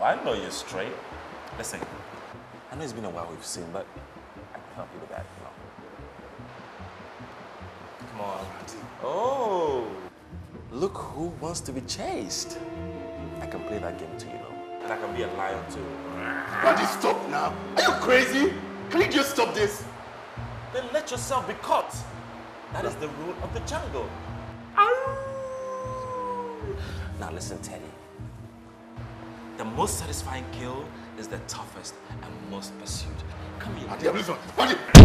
Oh, I know you're straight. Listen, I know it's been a while we've seen, but I can help you with that, you know. Come on. Oh, look who wants to be chased. I can play that game too, you know. And I can be a lion too. Randy, stop now. Are you crazy? Can you just stop this? Then let yourself be caught. That is the rule of the jungle. Now listen, Teddy. The most satisfying kill is the toughest and most pursued. Come here. Randy,